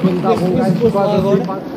Quando dava um gajo quase agora.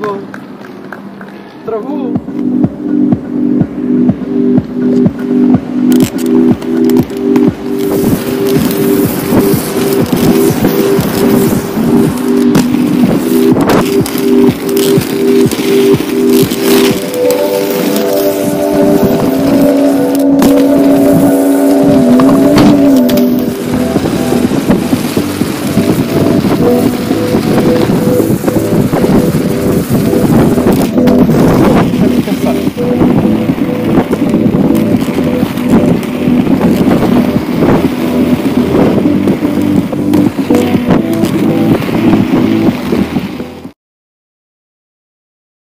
travou. Travou. Thank